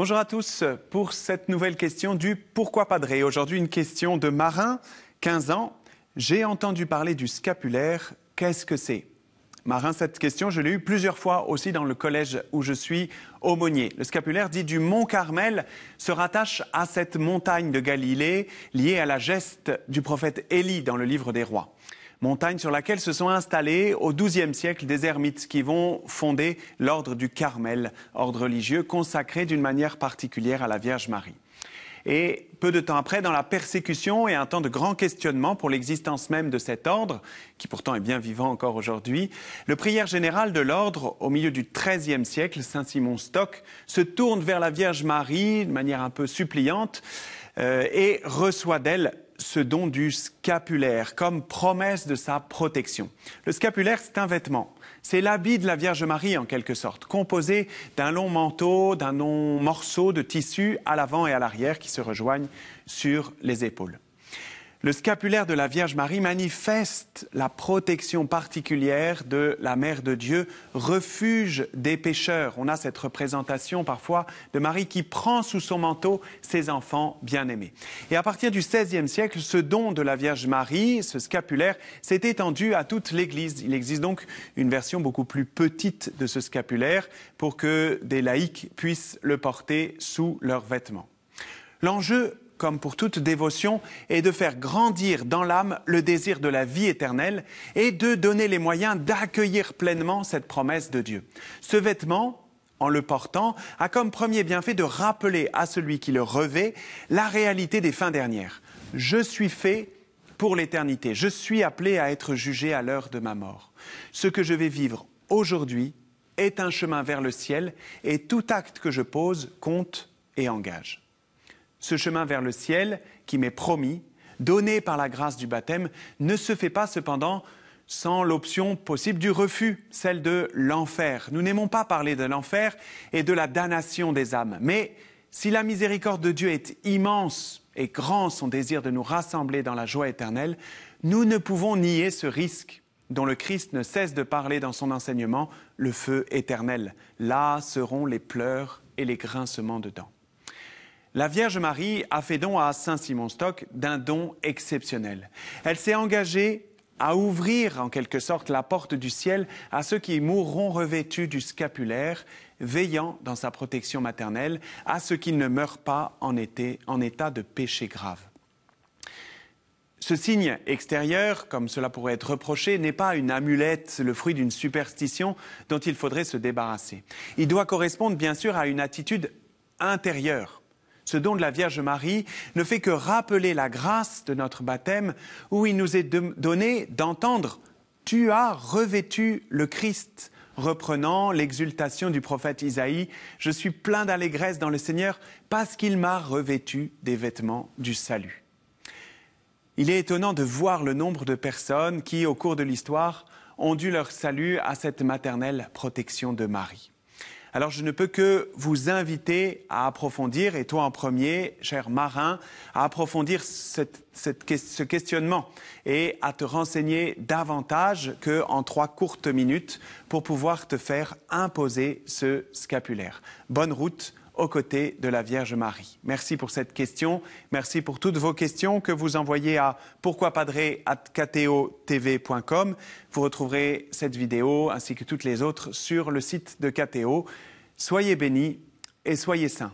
Bonjour à tous pour cette nouvelle question du Pourquoi Padré. Aujourd'hui, une question de Marin, 15 ans. J'ai entendu parler du scapulaire. Qu'est-ce que c'est? Marin, cette question, je l'ai eue plusieurs fois aussi dans le collège où je suis aumônier. Le scapulaire dit du mont Carmel se rattache à cette montagne de Galilée liée à la geste du prophète Élie dans le livre des rois montagne sur laquelle se sont installés au XIIe siècle des ermites qui vont fonder l'ordre du Carmel, ordre religieux consacré d'une manière particulière à la Vierge Marie. Et peu de temps après, dans la persécution et un temps de grand questionnement pour l'existence même de cet ordre, qui pourtant est bien vivant encore aujourd'hui, le prière général de l'ordre, au milieu du XIIIe siècle, Saint-Simon Stock, se tourne vers la Vierge Marie de manière un peu suppliante euh, et reçoit d'elle ce don du scapulaire comme promesse de sa protection. Le scapulaire, c'est un vêtement. C'est l'habit de la Vierge Marie en quelque sorte, composé d'un long manteau, d'un long morceau de tissu à l'avant et à l'arrière qui se rejoignent sur les épaules. Le scapulaire de la Vierge Marie manifeste la protection particulière de la Mère de Dieu, refuge des pécheurs. On a cette représentation parfois de Marie qui prend sous son manteau ses enfants bien-aimés. Et à partir du XVIe siècle, ce don de la Vierge Marie, ce scapulaire, s'est étendu à toute l'Église. Il existe donc une version beaucoup plus petite de ce scapulaire pour que des laïcs puissent le porter sous leurs vêtements. L'enjeu comme pour toute dévotion, est de faire grandir dans l'âme le désir de la vie éternelle et de donner les moyens d'accueillir pleinement cette promesse de Dieu. Ce vêtement, en le portant, a comme premier bienfait de rappeler à celui qui le revêt la réalité des fins dernières. Je suis fait pour l'éternité. Je suis appelé à être jugé à l'heure de ma mort. Ce que je vais vivre aujourd'hui est un chemin vers le ciel et tout acte que je pose compte et engage. Ce chemin vers le ciel qui m'est promis, donné par la grâce du baptême, ne se fait pas cependant sans l'option possible du refus, celle de l'enfer. Nous n'aimons pas parler de l'enfer et de la damnation des âmes, mais si la miséricorde de Dieu est immense et grand son désir de nous rassembler dans la joie éternelle, nous ne pouvons nier ce risque dont le Christ ne cesse de parler dans son enseignement, le feu éternel. Là seront les pleurs et les grincements de dents. La Vierge Marie a fait don à Saint Simon Stock d'un don exceptionnel. Elle s'est engagée à ouvrir en quelque sorte la porte du ciel à ceux qui mourront revêtus du scapulaire, veillant dans sa protection maternelle à ceux qui ne meurent pas en, en état de péché grave. Ce signe extérieur, comme cela pourrait être reproché, n'est pas une amulette, le fruit d'une superstition dont il faudrait se débarrasser. Il doit correspondre bien sûr à une attitude intérieure ce don de la Vierge Marie ne fait que rappeler la grâce de notre baptême où il nous est donné d'entendre Tu as revêtu le Christ reprenant l'exultation du prophète Isaïe, je suis plein d'allégresse dans le Seigneur parce qu'il m'a revêtu des vêtements du salut. Il est étonnant de voir le nombre de personnes qui, au cours de l'histoire, ont dû leur salut à cette maternelle protection de Marie. Alors je ne peux que vous inviter à approfondir, et toi en premier, cher marin, à approfondir ce questionnement et à te renseigner davantage qu'en trois courtes minutes pour pouvoir te faire imposer ce scapulaire. Bonne route aux côtés de la Vierge Marie. Merci pour cette question. Merci pour toutes vos questions que vous envoyez à pourquoipadré.com. Vous retrouverez cette vidéo ainsi que toutes les autres sur le site de KTO. Soyez bénis et soyez saints.